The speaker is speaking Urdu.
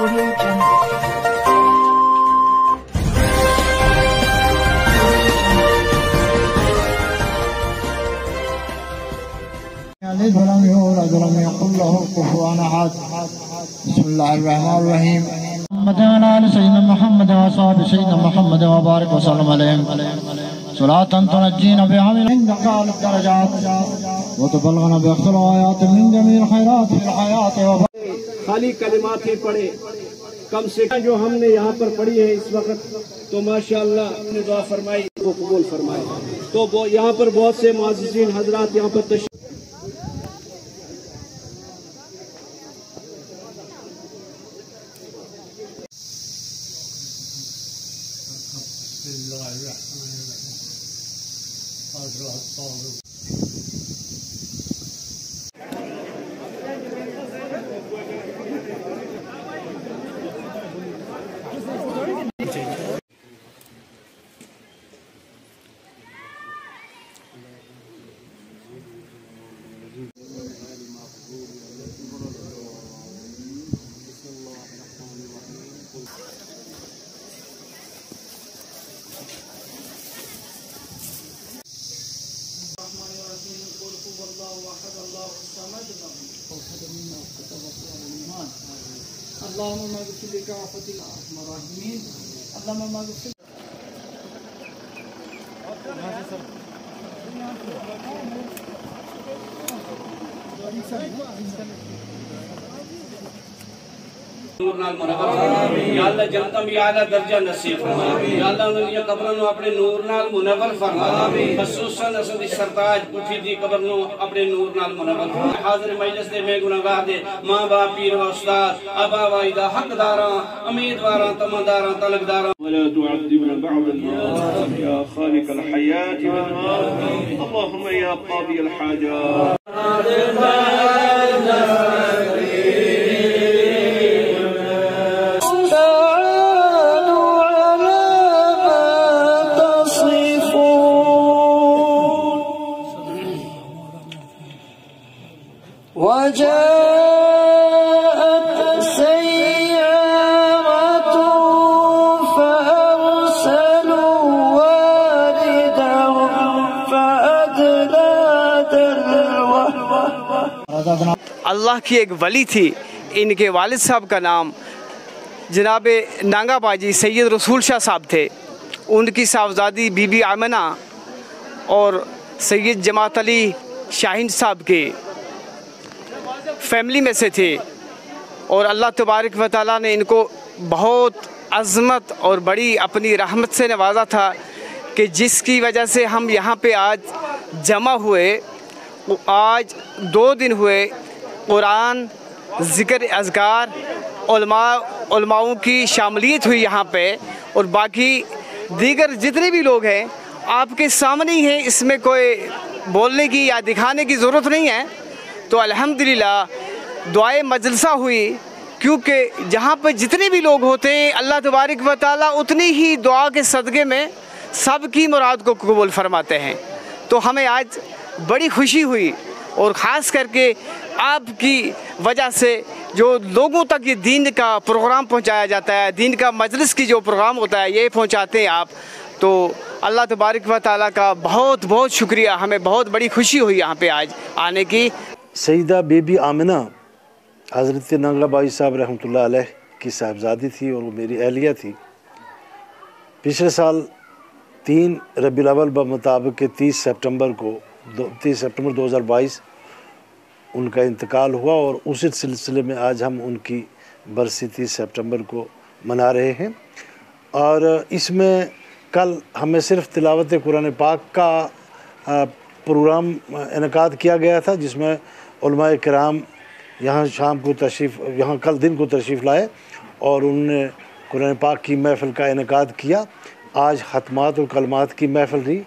Audio Jungle. بسم الرحمن محمد وعلى سيدنا محمد سيدنا محمد وبارك وسلم عليهم صلاة تنجينا بها من عندك على الدرجات وتبلغنا من جميع الخيرات في الحياة خالی کلمات ہی پڑھے کم سے کم جو ہم نے یہاں پر پڑھی ہے اس وقت، تو ماشاءاللہ ہم نے دعا فرمائی، وہ قبول فرمائے تو یہاں پر بہت سے معززین، حضرات یہاں پر تشریف اللهم اغفر لك وعفو يا ارحم الراحمين اللهم اغفر لك نور نال منور یا اللہ جنتم اعلی درجہ نصیب فرما یا اللہ انہاں دی قبراں نو اپنے نور نال منور فرما خصوصاً اساں دی سرتاج دی قبر نو اپنے نور نال منور فرما حاضر مجلس دے میں گناہگار دے ماں باپ پیر و استاد ابا والدہ حقداراں امیدواراں تمنداراں طلبداراں ولا تعذبنا بعد يا خالق الحياة والموت. اللهم يا قاضي الحاجات. سيارة فأرسلوا فأدلى دلوه اللہ کی ایک ولی تھی، ان کے والد صاحب کا نام جناب نانگا باجی، سید رسول شاہ صاحب تھے۔ ان کی صاحبزادی بی بی آمنہ اور سید جماعت علی شاہین صاحب کے۔ فیملی میں سے تھے اور اللہ تبارک و تعالیٰ نے ان کو بہت عظمت اور بڑی اپنی رحمت سے نوازا تھا کہ جس کی وجہ سے ہم یہاں پہ آج جمع ہوئے، آج دو دن ہوئے، قرآن، ذکر اذکار، علماء، علماؤں کی شاملیت ہوئی یہاں پہ اور باقی دیگر جتنے بھی لوگ ہیں، آپ کے سامنے ہی ہیں، اس میں کوئی بولنے کی یا دکھانے کی ضرورت نہیں ہے۔ تو الحمدللہ دعائے مجلسہ ہوئی، کیونکہ جہاں پہ جتنے بھی لوگ ہوتے ہیں، اللہ تبارک و تعالیٰ اتنی ہی دعا کے صدقے میں سب کی مراد کو قبول فرماتے ہیں۔ تو ہمیں آج بڑی خوشی ہوئی اور خاص کر کے آپ کی وجہ سے جو لوگوں تک یہ دین کا پروگرام پہنچایا جاتا ہے، دین کا مجلس کی جو پروگرام ہوتا ہے، یہ پہنچاتے ہیں آپ۔ تو اللہ تبارک و تعالیٰ کا بہت بہت شکریہ، ہمیں بہت بڑی خوشی ہوئی یہاں پہ آج آنے کی۔ سیدہ بی بی آمنہ حضرت ننگلہ بائی صاحب رحمۃ اللہ علیہ کی صاحبزادی تھی اور وہ میری اہلیہ تھی۔ پچھلے سال تین ربی الاول بمطابق کے تیس سپٹمبر کو دو، تیس سپٹمبر دو ہزار بائیس ان کا انتقال ہوا اور اسی سلسلے میں آج ہم ان کی برسی تیس سپٹمبر کو منا رہے ہیں۔ اور اس میں کل ہمیں صرف تلاوت قرآن پاک کا پروگرام انعقاد کیا گیا تھا، جس میں علماء کرام یہاں شام کو تشریف یہاں کل دن کو تشریف لائے اور انہوں نے قرآن پاک کی محفل کا انعقاد کیا۔ آج ختمات اور کلمات کی محفل رہی۔